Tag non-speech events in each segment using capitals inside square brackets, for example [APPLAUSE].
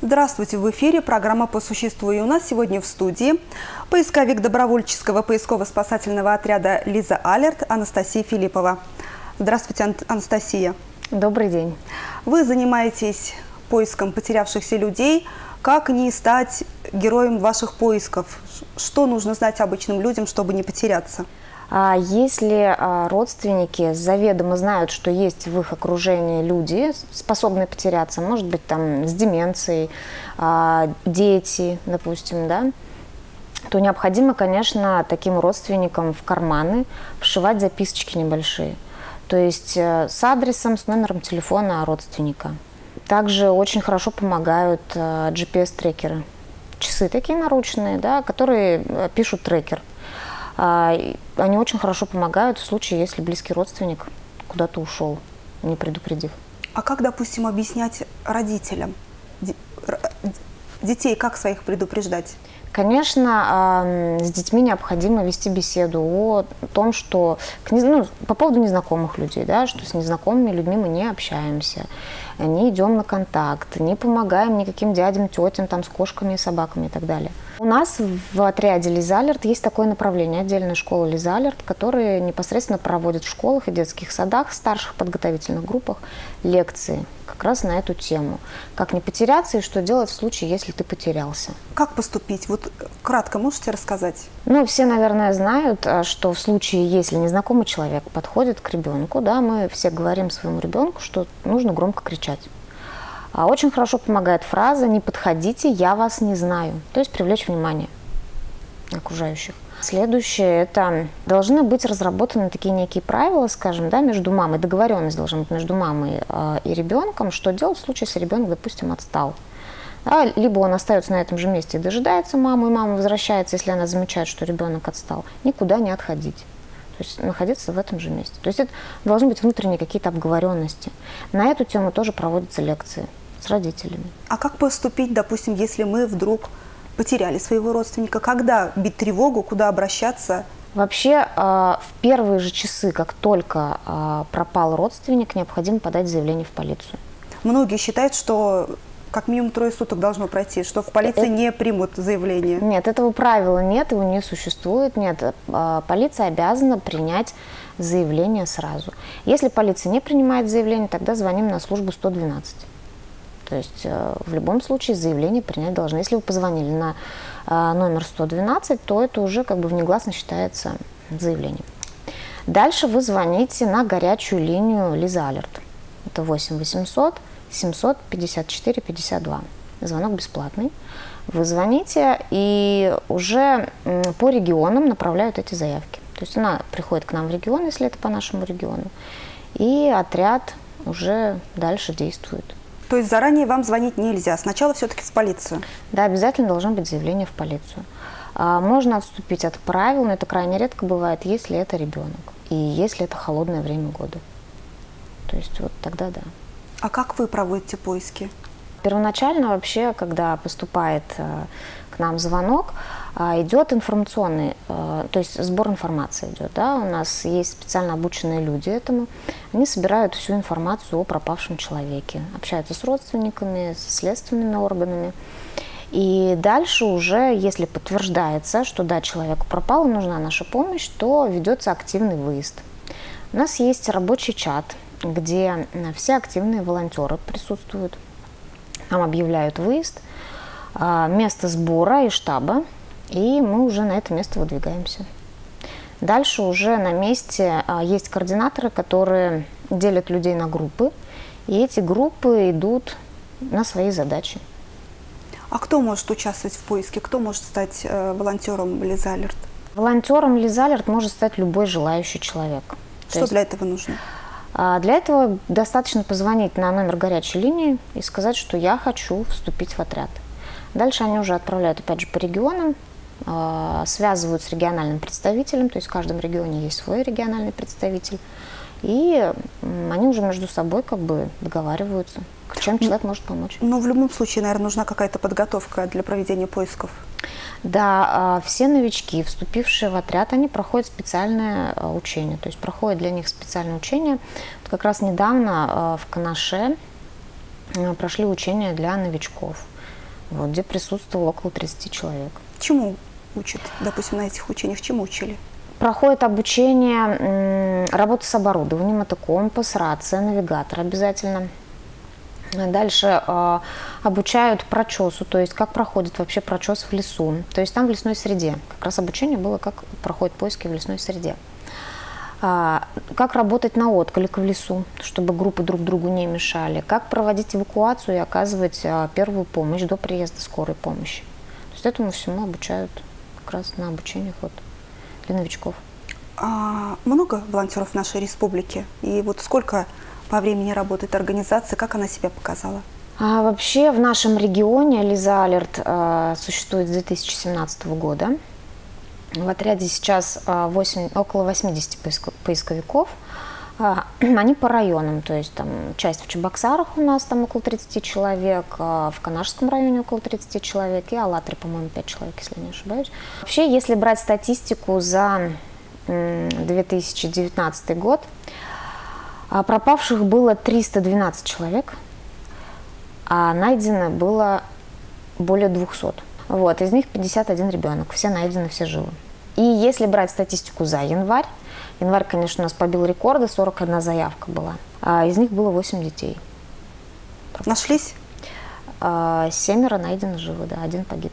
Здравствуйте, в эфире программа «По существу» и у нас сегодня в студии поисковик добровольческого поисково-спасательного отряда «Лиза Алерт» Анастасия Филиппова. Здравствуйте, Анастасия. Добрый день. Вы занимаетесь поиском потерявшихся людей. Как не стать героем ваших поисков? Что нужно знать обычным людям, чтобы не потеряться? А если а, родственники заведомо знают, что есть в их окружении люди, способные потеряться, может быть, там с деменцией, а, дети, допустим, да, то необходимо, конечно, таким родственникам в карманы вшивать записочки небольшие. То есть э, с адресом, с номером телефона родственника. Также очень хорошо помогают э, GPS-трекеры. Часы такие наручные, да, которые э, пишут трекер. А, они очень хорошо помогают в случае, если близкий родственник куда-то ушел, не предупредив. А как, допустим, объяснять родителям? Детей как своих предупреждать? Конечно, с детьми необходимо вести беседу о том, что ну, по поводу незнакомых людей, да, что с незнакомыми людьми мы не общаемся, не идем на контакт, не помогаем никаким дядям, тетям там, с кошками и собаками и так далее. У нас в отряде Лизалерт есть такое направление, отдельная школа Лизалерт, которые непосредственно проводят в школах и детских садах, старших подготовительных группах лекции как раз на эту тему. Как не потеряться и что делать в случае, если ты потерялся. Как поступить? Вот кратко можете рассказать? Ну, все, наверное, знают, а, что в случае, если незнакомый человек подходит к ребенку, да, мы все говорим своему ребенку, что нужно громко кричать. А очень хорошо помогает фраза «не подходите, я вас не знаю», то есть привлечь внимание окружающих. Следующее – это должны быть разработаны такие некие правила, скажем, да, между мамой, договоренность должна быть между мамой э, и ребенком, что делать в случае, если ребенок, допустим, отстал. Да, либо он остается на этом же месте и дожидается маму, и мама возвращается, если она замечает, что ребенок отстал, никуда не отходить. То есть находиться в этом же месте. То есть это должны быть внутренние какие-то обговоренности. На эту тему тоже проводятся лекции с родителями. А как поступить, допустим, если мы вдруг потеряли своего родственника? Когда бить тревогу, куда обращаться? Вообще, а, в первые же часы, как только а, пропал родственник, необходимо подать заявление в полицию. Многие считают, что как минимум трое суток должно пройти, что в полиции это... не примут заявление. Нет, этого правила нет, его не существует. Нет, а, полиция обязана принять заявление сразу. Если полиция не принимает заявление, тогда звоним на службу 112. То есть э, в любом случае заявление принять должны. Если вы позвонили на э, номер 112, то это уже как бы внегласно считается заявлением. Дальше вы звоните на горячую линию Лиза Алерт. Это 8 800 754 52. Звонок бесплатный. Вы звоните, и уже по регионам направляют эти заявки. То есть она приходит к нам в регион, если это по нашему региону, и отряд уже дальше действует. То есть заранее вам звонить нельзя, сначала все-таки в полицию? Да, обязательно должно быть заявление в полицию. А, можно отступить от правил, но это крайне редко бывает, если это ребенок и если это холодное время года. То есть вот тогда да. А как вы проводите поиски? Первоначально вообще, когда поступает э, к нам звонок, идет информационный, э, то есть сбор информации идет. Да? У нас есть специально обученные люди этому. Они собирают всю информацию о пропавшем человеке, общаются с родственниками, с следственными органами. И дальше уже, если подтверждается, что да, человеку пропал, нужна наша помощь, то ведется активный выезд. У нас есть рабочий чат, где все активные волонтеры присутствуют. Нам объявляют выезд, а, место сбора и штаба, и мы уже на это место выдвигаемся. Дальше уже на месте а, есть координаторы, которые делят людей на группы, и эти группы идут на свои задачи. А кто может участвовать в поиске? Кто может стать э, волонтером Лизалерт? Волонтером Лизалерт может стать любой желающий человек. Что есть, для этого нужно? А, для этого достаточно позвонить на номер горячей линии и сказать, что я хочу вступить в отряд. Дальше они уже отправляют, опять же, по регионам, связывают с региональным представителем, то есть в каждом регионе есть свой региональный представитель, и они уже между собой как бы договариваются, чем человек может помочь. Но в любом случае, наверное, нужна какая-то подготовка для проведения поисков. Да, а, все новички, вступившие в отряд, они проходят специальное а, учение, то есть проходят для них специальное учение. Вот как раз недавно в Канаше прошли учения для новичков. вот, где присутствовало около 30 человек. Чему учат, допустим, на этих учениях? Чему учили? Проходит обучение работы с оборудованием, это компас, рация, навигатор обязательно. Дальше э, обучают прочесу, то есть как проходит вообще прочес в лесу. То есть там в лесной среде. Как раз обучение было, как проходят поиски в лесной среде. А, как работать на отклик в лесу, чтобы группы друг другу не мешали. Как проводить эвакуацию и оказывать а, первую помощь до приезда скорой помощи. То есть этому всему обучают как раз на обучениях вот для новичков. А много волонтеров в нашей республике? И вот сколько по времени работает организация, как она себя показала? А вообще в нашем регионе Лиза Алерт э, существует с 2017 года. В отряде сейчас 8, около 80 поисковиков. [CLEARS THROAT] Они по районам, то есть там часть в Чебоксарах у нас там около 30 человек, в Канашском районе около 30 человек и Алатре, по-моему, 5 человек, если не ошибаюсь. Вообще, если брать статистику за 2019 год, а пропавших было 312 человек, а найдено было более 200. Вот, из них 51 ребенок, все найдены, все живы. И если брать статистику за январь, январь, конечно, у нас побил рекорды, 41 заявка была, а из них было 8 детей. Нашлись? А, семеро найдены живы, да, один погиб.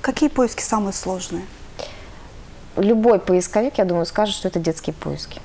Какие поиски самые сложные? Любой поисковик, я думаю, скажет, что это детские поиски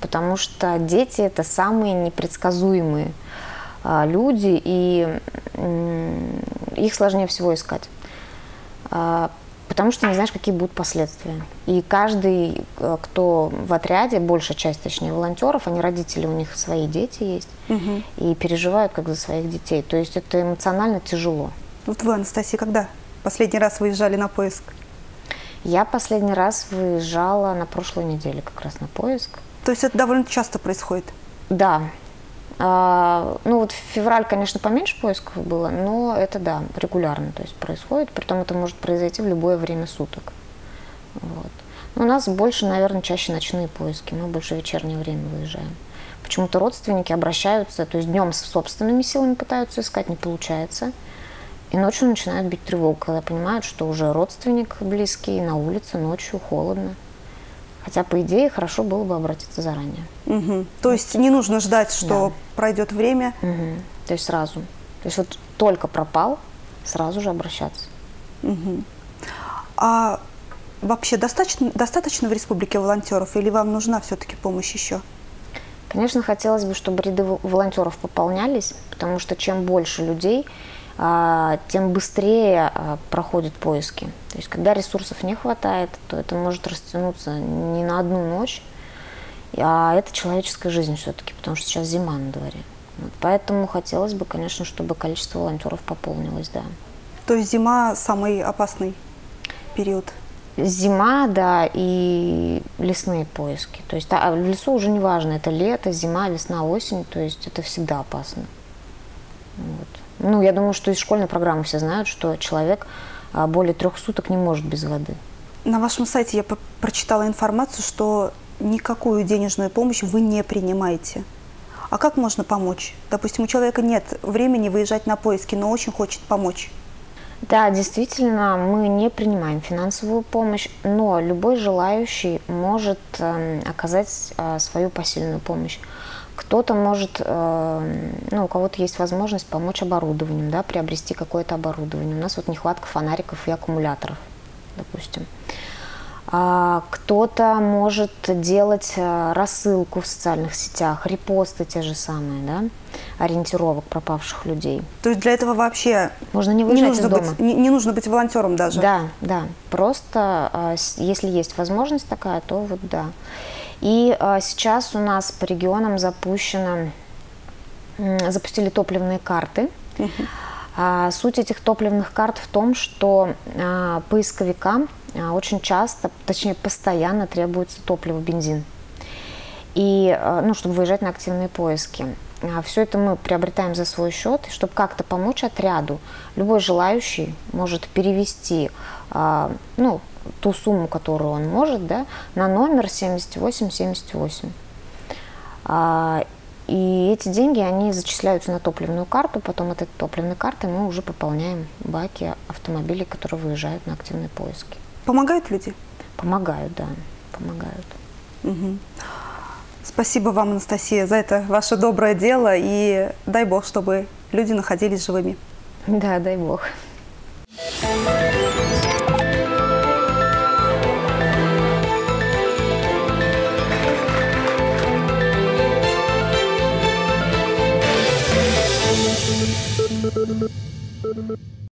потому что дети это самые непредсказуемые а, люди, и их сложнее всего искать. Потому что не знаешь, какие будут последствия. И каждый, э, кто в отряде, большая часть, точнее, волонтеров, они родители, у них свои дети есть, угу. и переживают как за своих детей. То есть это эмоционально тяжело. Вот вы, Анастасия, когда последний раз выезжали на поиск? Я последний раз выезжала на прошлой неделе как раз на поиск. То есть это довольно часто происходит? Да. А, ну вот февраль, конечно, поменьше поисков было, но это да, регулярно то есть происходит, притом это может произойти в любое время суток. Вот. У нас больше, наверное, чаще ночные поиски, мы больше в вечернее время выезжаем. Почему-то родственники обращаются, то есть днем с собственными силами пытаются искать, не получается. И ночью начинают бить тревогу, когда понимают, что уже родственник близкий, на улице ночью холодно. Хотя, по идее, хорошо было бы обратиться заранее. Угу. То есть не нужно ждать, что да. пройдет время? Угу. То есть сразу. То есть вот только пропал, сразу же обращаться. Угу. А вообще достаточно, достаточно в республике волонтеров или вам нужна все-таки помощь еще? Конечно, хотелось бы, чтобы ряды волонтеров пополнялись, потому что чем больше людей, тем быстрее а, проходят поиски. То есть, когда ресурсов не хватает, то это может растянуться не на одну ночь, а это человеческая жизнь все-таки, потому что сейчас зима на дворе. Вот, поэтому хотелось бы, конечно, чтобы количество волонтеров пополнилось, да. То есть зима самый опасный период? Зима, да, и лесные поиски. То есть а в лесу уже не важно, это лето, зима, весна, осень, то есть это всегда опасно. Вот. Ну, я думаю, что из школьной программы все знают, что человек а, более трех суток не может без воды. На вашем сайте я прочитала информацию, что никакую денежную помощь вы не принимаете. А как можно помочь? Допустим, у человека нет времени выезжать на поиски, но очень хочет помочь. Да, действительно, мы не принимаем финансовую помощь, но любой желающий может э, оказать э, свою посильную помощь. Кто-то может, э, ну, у кого-то есть возможность помочь оборудованием, да, приобрести какое-то оборудование. У нас вот нехватка фонариков и аккумуляторов, допустим. А кто-то может делать э, рассылку в социальных сетях, репосты те же самые, да, ориентировок пропавших людей. То есть для этого вообще можно не выезжать не нужно из дома. Быть, не, не нужно быть волонтером даже. Да, да. Просто э, если есть возможность такая, то вот да. И а, сейчас у нас по регионам запущено, запустили топливные карты. А, суть этих топливных карт в том, что а, поисковикам очень часто, точнее постоянно требуется топливо, бензин. И, ну, чтобы выезжать на активные поиски. Все это мы приобретаем за свой счет, и чтобы как-то помочь отряду. Любой желающий может перевести ну, ту сумму, которую он может, да, на номер 7878. А, И эти деньги, они зачисляются на топливную карту, потом от этой топливной карты мы уже пополняем баки автомобилей, которые выезжают на активные поиски. Помогают люди? Помогают, да, помогают. Мгм. Спасибо вам, Анастасия, за это ваше доброе дело. И дай бог, чтобы люди находились живыми. Да, дай бог.